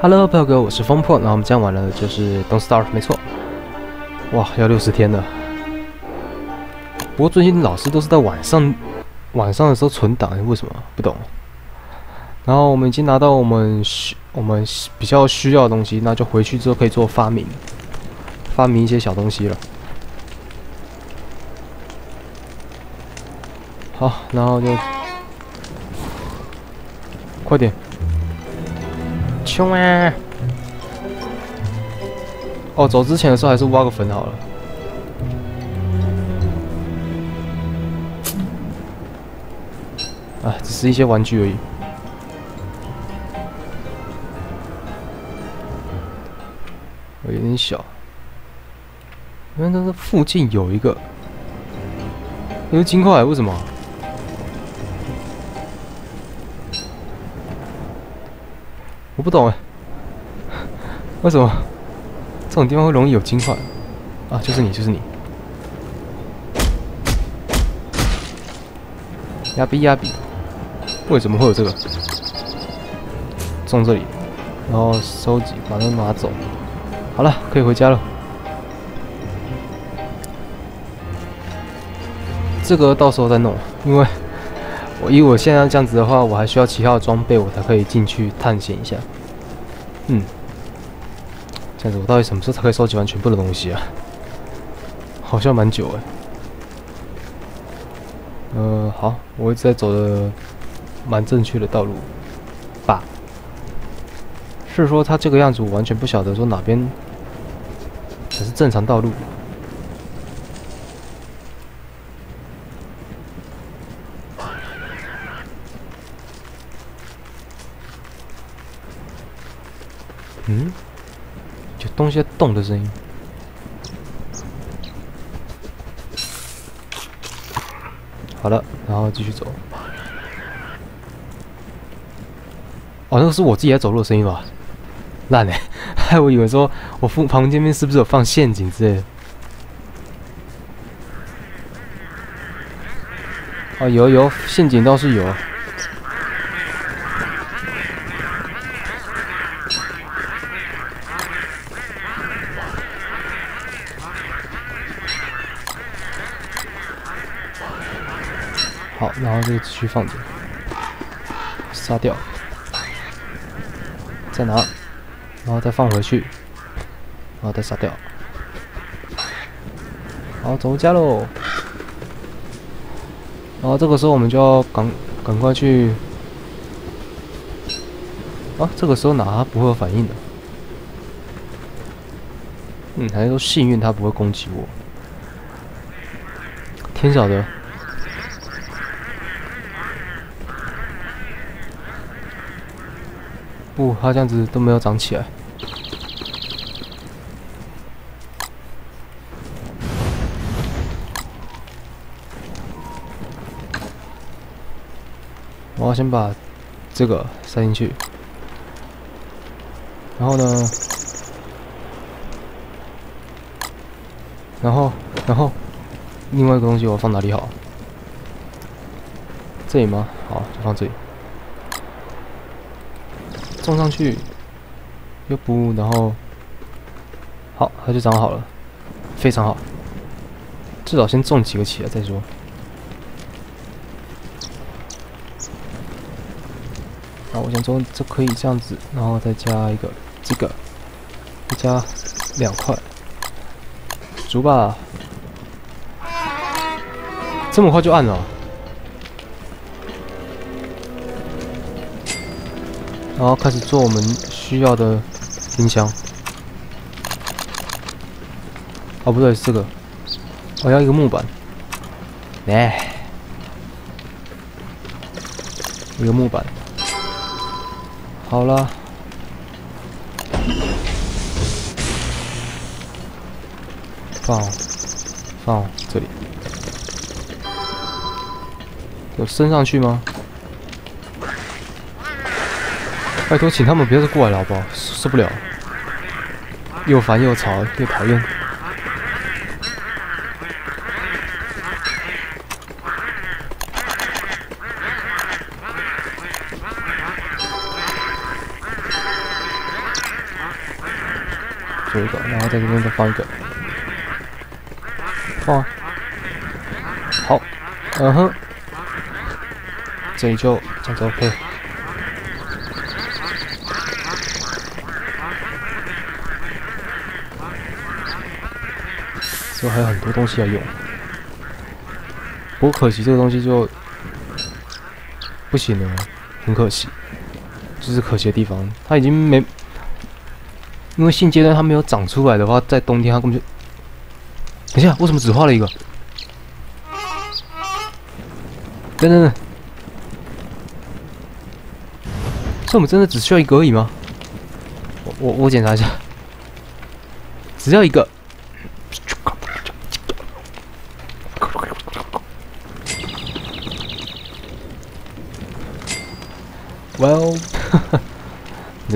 Hello，朋友哥，我是风破。那我们这样玩了就是 Don't Starve，没错。哇，要六十天了。不过最近老师都是在晚上，晚上的时候存档，为什么？不懂。然后我们已经拿到我们需我们比较需要的东西，那就回去之后可以做发明，发明一些小东西了。好，然后就快点。冲啊！哦，走之前的时候还是挖个坟好了。啊，只是一些玩具而已。我有点小。因为那个附近有一个，那是金块，为什么？我不懂哎，为什么这种地方会容易有金块？啊，就是你，就是你。压比压比，为什么会有这个？种这里，然后收集，把它拿走。好了，可以回家了。这个到时候再弄，因为。我以我现在这样子的话，我还需要其他的装备，我才可以进去探险一下。嗯，这样子我到底什么时候才可以收集完全部的东西啊？好像蛮久哎。呃，好，我一直在走的蛮正确的道路吧？是说他这个样子，我完全不晓得说哪边才是正常道路。嗯，就东西动的声音。好了，然后继续走。哦，那个是我自己在走路的声音吧？烂嘞！害我以为说我附旁边边是不是有放陷阱之类的？哦，有有陷阱倒是有。好，然后就继续放着，杀掉，再拿，然后再放回去，然后再杀掉。好，走家喽。然后这个时候我们就要赶赶快去。啊，这个时候拿不会有反应的。嗯，还是说幸运它不会攻击我？天晓得。不，它这样子都没有长起来。我要先把这个塞进去，然后呢，然后，然后，另外一个东西我放哪里好？这里吗？好，就放这里。种上去，又补，然后好，它就长好了，非常好。至少先种几个起来再说。那我想种，这可以这样子，然后再加一个这个，再加两块，足吧？这么快就按了？然后开始做我们需要的冰箱。哦，不对，是这个。我要一个木板。来，一个木板。好了。放，放这里。有升上去吗？拜托，请他们别再过来了，好不好？受不了，又烦又吵又讨厌。做一个，然后在这边再放一个，放啊，好，嗯哼，这里就这样子 OK。之后还有很多东西要用，不过可惜这个东西就不行了，很可惜，这是可惜的地方，它已经没。因为现阶段它没有长出来的话，在冬天它根本就……等一下，为什么只画了一个？等等等，这我们真的只需要一个而已吗？我我我检查一下，只要一个。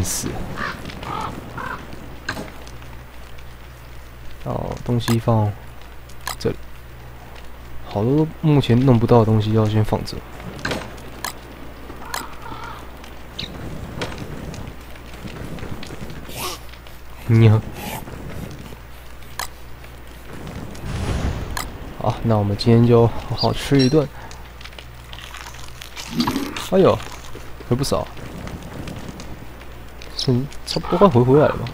真是。哦，东西放这里，好多目前弄不到的东西要先放这。你好，好，那我们今天就好好吃一顿。哎呦，还不少，嗯，差不多快回回来了吧。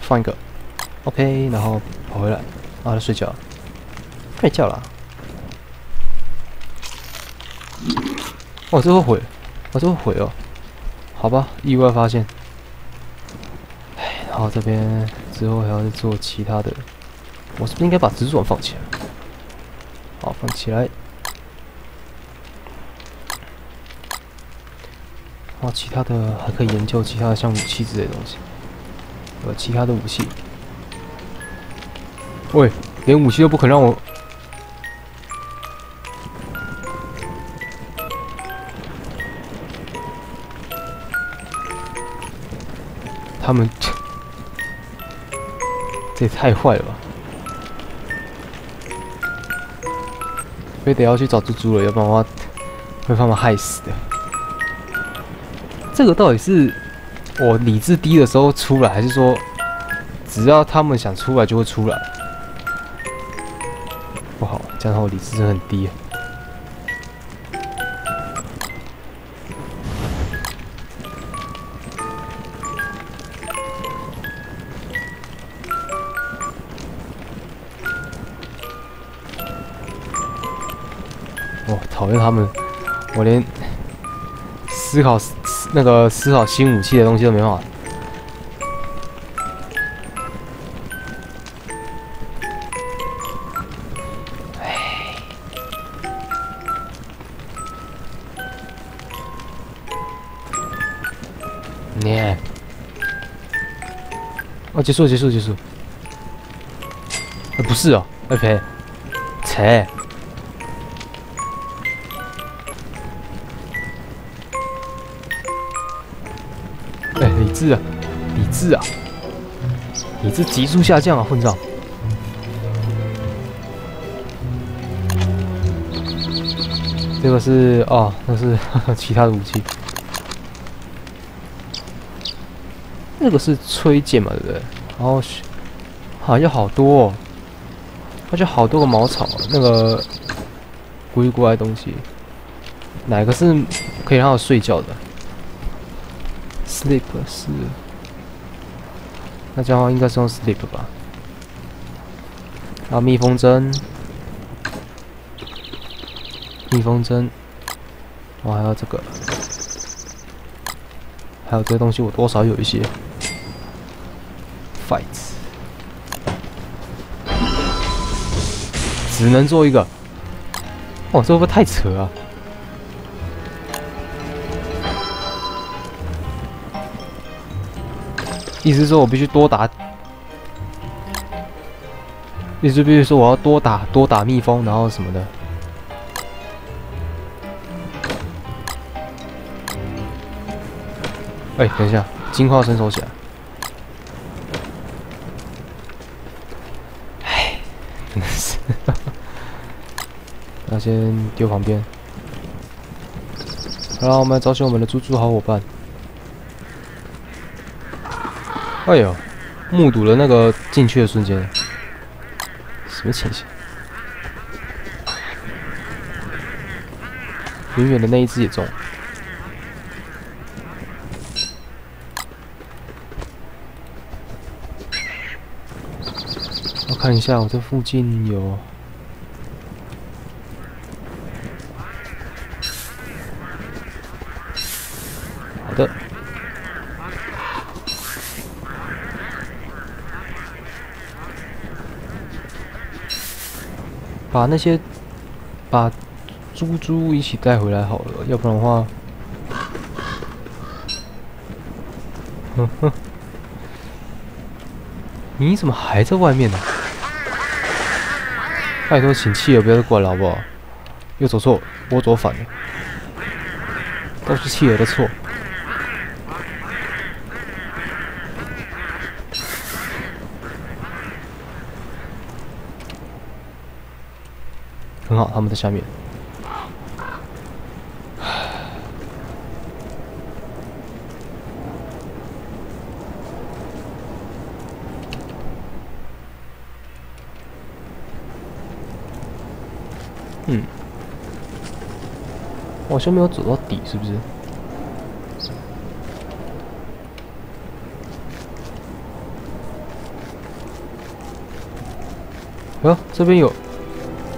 放一个，OK，然后跑回来，啊，他睡觉，睡觉了。哦，这会毁，哦，这会毁哦。好吧，意外发现。哎，然后这边之后还要做其他的，我是不是应该把蜘蛛网放起来？好，放起来。哦，其他的还可以研究其他的像武器之类的东西。有其他的武器？喂，连武器都不肯让我。他们，这也太坏了吧！非得要去找猪猪了，要不然的话会把他们害死的。这个到底是？我理智低的时候出来，还是说只要他们想出来就会出来？不好，这样的话我理智很低。我讨厌他们，我连思考。那个思考新武器的东西都没办法。哎，你，哦，结束，结束，结束。哎，不是哦，OK，切。智啊，理智啊，理智急速下降啊，混账！这个是哦，那是其他的武器。那个是吹剑嘛，对不对？然后好像好多，哦，好像好多个茅草，那个古怪的东西，哪个是可以让我睡觉的？Sleep 是，那家伙应该是用 Sleep 吧？还有蜜蜂针，蜜蜂针，我还有这个，还有这些东西，我多少有一些。fights，只能做一个，哦，这会不会太扯啊？意思是说我必须多打，意思必须说我要多打多打蜜蜂，然后什么的。哎，等一下，金花伸手起来。哎，真的是，那先丢旁边。好了，我们来找寻我们的猪猪好伙伴。哎呦，目睹了那个进去的瞬间，什么情形？远远的那一只也中。我看一下，我这附近有。好的。把那些，把。猪猪一起带回来好了，要不然的话，哼哼，你怎么还在外面呢？拜托，请企鹅不要再过来好不好？又走错，我走反了，都是企鹅的错。好，他们在下面。嗯，好像没有走到底，是不是？哟，这边有，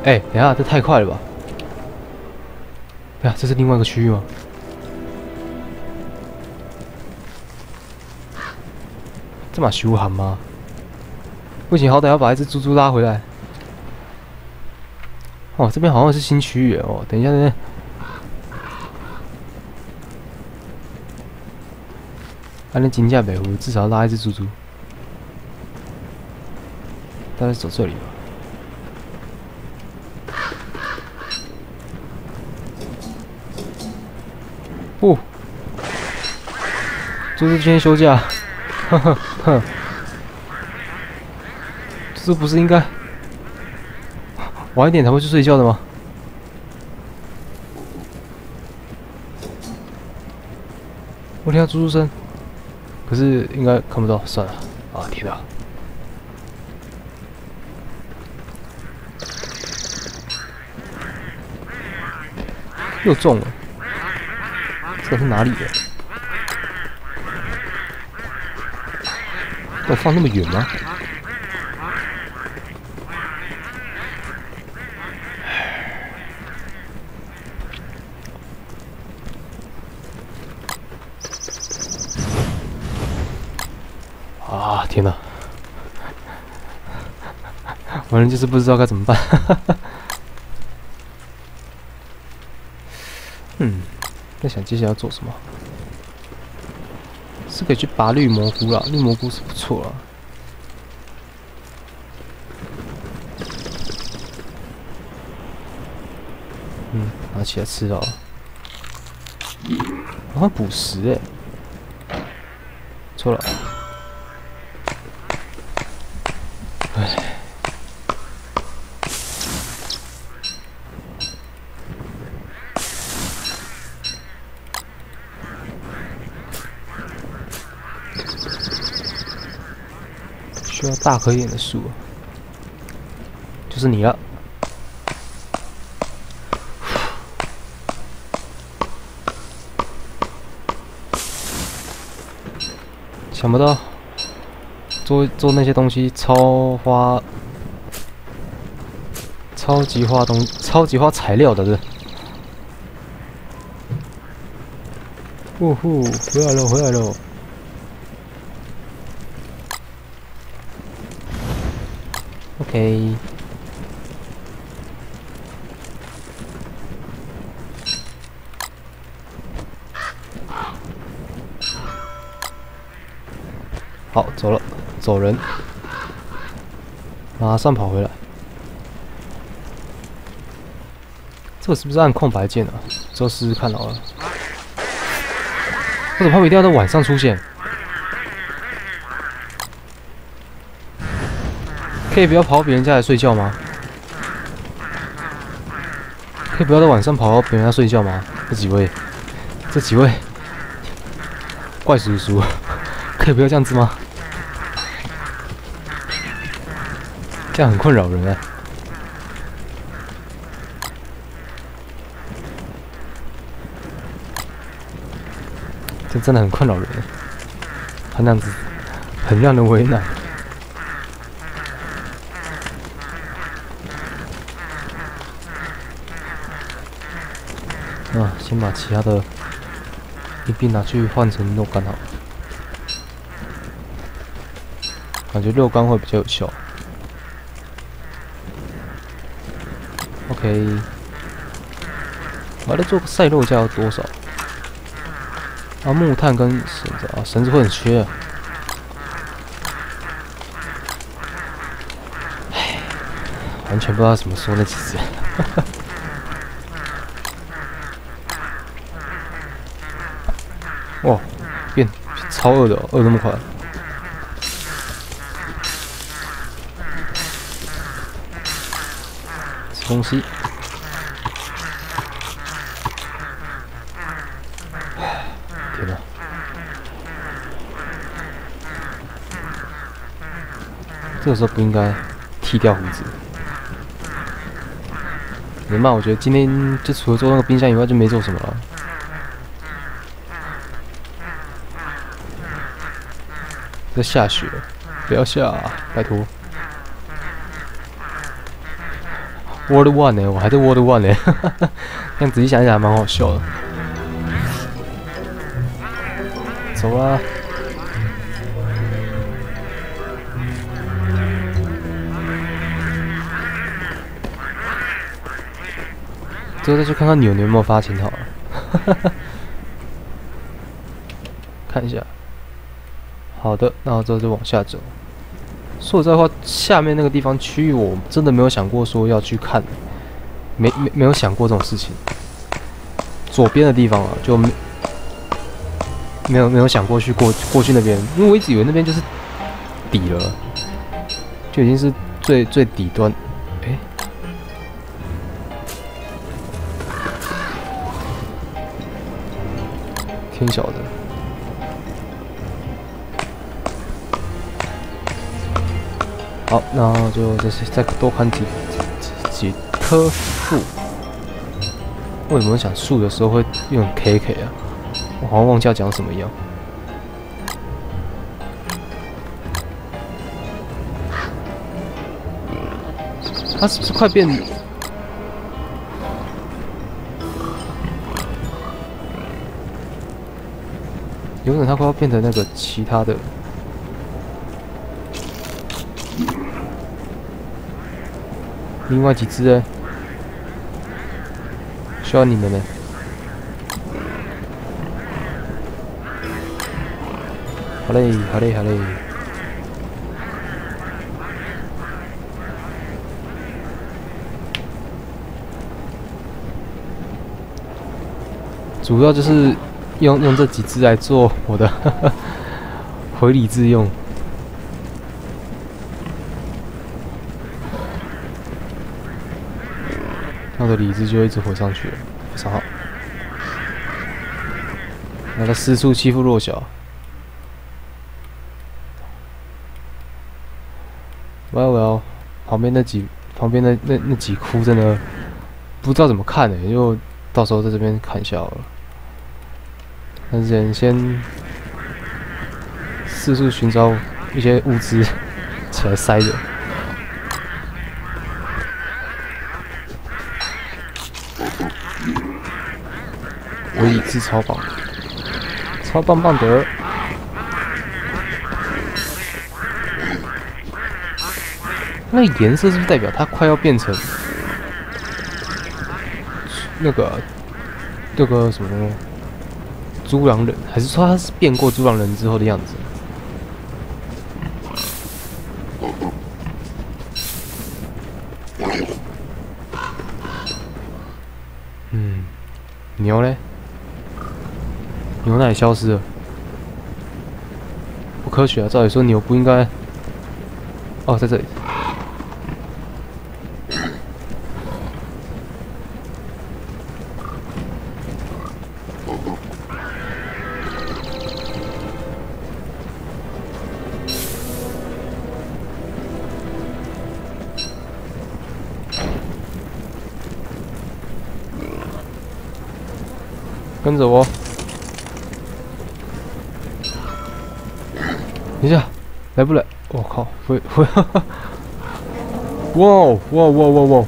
哎，等下，这太快了吧？哎呀，这是另外一个区域吗？这么凶悍吗？不行，好歹要把一只猪猪拉回来。哦，这边好像是新区域哦。等一下，等一下。还能金价北湖，至少要拉一只猪猪。大概走这里吧。哦，猪猪今天休假。呵呵呵。这不是应该？晚一点才会去睡觉的吗？我听到猪猪声，可是应该看不到，算了。啊天哪！又中了，这是哪里的？我放那么远吗？啊天呐，反正就是不知道该怎么办。嗯，在想接下来要做什么？是可以去拔绿蘑菇了，绿蘑菇是不错了。嗯，拿起来吃哦。好像捕食哎，错了。需要大颗一点的树，就是你了。想不到做做那些东西超花、超级花东、超级花材料的这。呜呼，回来了，回来了。OK，好，走了，走人，马上跑回来。这个是不是按空白键啊？之后试试看好了。为什么一定要在晚上出现？可以不要跑到别人家来睡觉吗？可以不要在晚上跑到别人家睡觉吗？这几位，这几位怪叔叔，可以不要这样子吗？这样很困扰人啊！这真的很困扰人，他那样子很让人为难。啊，先把其他的一并拿去换成肉干好了，感觉肉干会比较有效。OK，我来做个赛肉架要多少？啊，木炭跟绳子啊，绳子会很缺。唉，完全不知道怎么说那几只。哇，变超饿的，饿这么快。吃东西。天哪！这个时候不应该剃掉胡子。人嘛，我觉得今天就除了做那个冰箱以外，就没做什么了。在下雪，不要下，拜托。World One 呢？我还在 World One 呢，这样仔细想想还蛮好笑的。走啊！最后再去看看扭扭有没有发情好了。看一下。好的，那我之后就往下走。说实在话，下面那个地方区域，我真的没有想过说要去看，没没没有想过这种事情。左边的地方啊，就没没有没有想过去过过去那边，因为我一直以为那边就是底了，就已经是最最底端。哎，天晓得。好，然后就再再多砍几几棵树。为什么讲树的时候会用 K K 啊？我好像忘记要讲什么一样。它是不是快变？有可能它快要变成那个其他的。另外几只呢？需要你们呢。好嘞，好嘞，好嘞。主要就是用用这几只来做我的 回礼自用。那个理智就一直回上去了，非常好。那他四处欺负弱小。Well well，旁边那几旁边那那那几窟真的不知道怎么看呢，就到时候在这边看笑了。那先先四处寻找一些物资 起来塞着。威力之超棒，超棒棒的。那颜色是不是代表它快要变成那个那个什么猪狼人？还是说它是变过猪狼人之后的样子？嗯，牛嘞？牛奶消失了，不科学啊！照理说牛不应该……哦，在这里。会会，哇哇哇哇哇！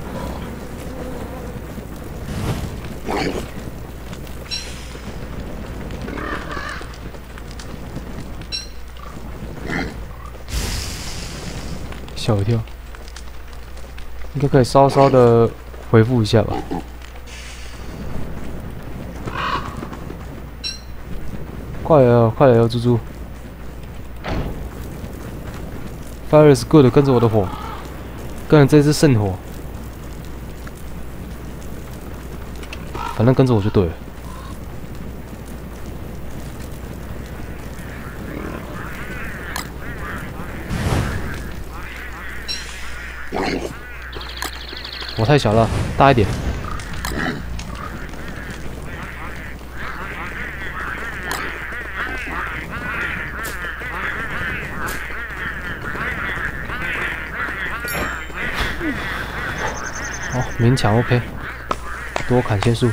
吓我一跳，应该可以稍稍的回复一下吧。快点，快点，猪猪！Fire is good，跟着我的火，跟着这只圣火，反正跟着我就对了。我太小了，大一点。哦勉强 OK，多砍些树。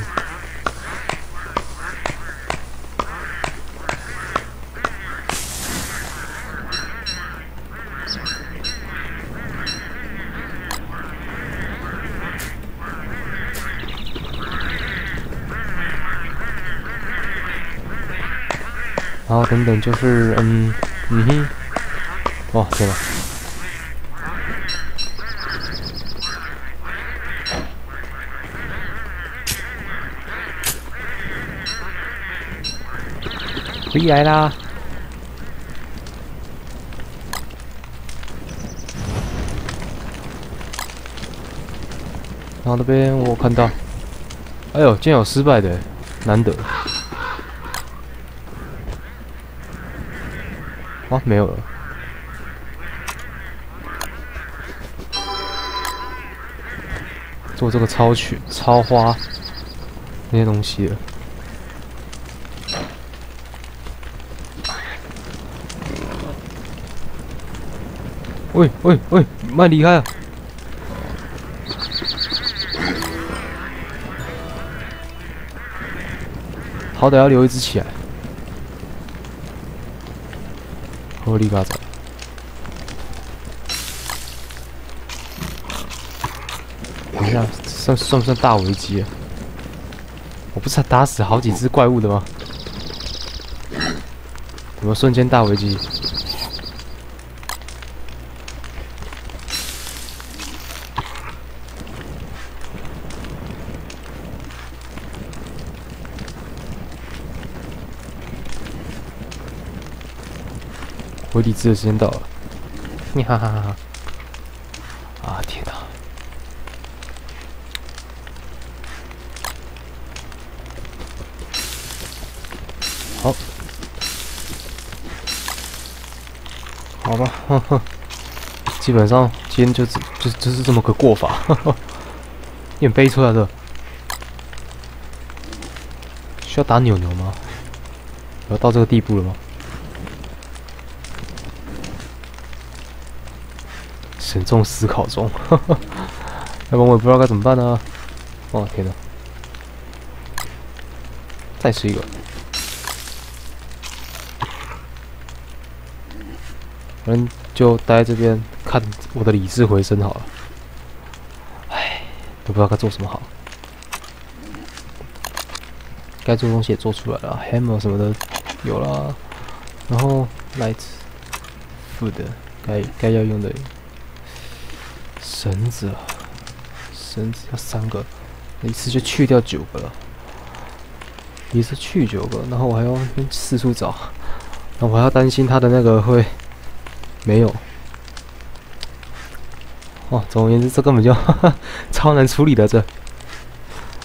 然后等等就是嗯嗯哼，哇天呐！回来啦！然后那边我看到，哎呦，竟然有失败的，难得。啊，没有了。做这个超曲、超花那些东西了。喂喂喂，慢离开啊！好歹要留一只起来。我立马走。等一下，算算不算大危机？我不是打死好几只怪物的吗？怎么瞬间大危机？回理智的时间到了，你哈哈哈哈！啊天哪！好，好吧，呵呵，基本上今天就只就就是这么个过法，有点悲催啊这。需要打扭扭吗？要到这个地步了吗？沉重思考中，要不然我也不知道该怎么办呢。哦天哪！再吃一个，反正就待在这边看我的理智回升好了。唉，都不知道该做什么好。该做东西也做出来了，hammer 什么的有了，然后 light food 该该要用的。绳子，绳子要三个，一次就去掉九个了。一次去九个，然后我还要四处找，那我还要担心他的那个会没有。哦，总而言之，这根本就 超难处理的。这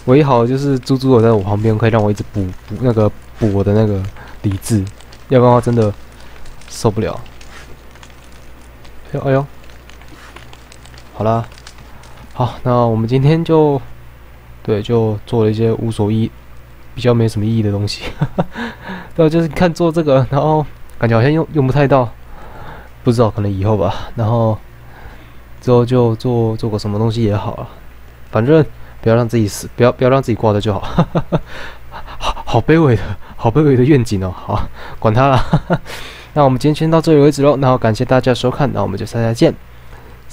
唯一好的就是猪猪我在我旁边，可以让我一直补补那个补我的那个理智，要不然的话真的受不了。哎呦哎呦！好啦，好，那我们今天就对，就做了一些无所意、比较没什么意义的东西。哈 哈对，就是看做这个，然后感觉好像用用不太到，不知道可能以后吧。然后之后就做做个什么东西也好了，反正不要让自己死，不要不要让自己挂着就好。哈哈好，好卑微的，好卑微的愿景哦。好，管他了。那我们今天先到这里为止喽。那感谢大家收看，那我们就下次再见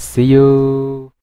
，See you。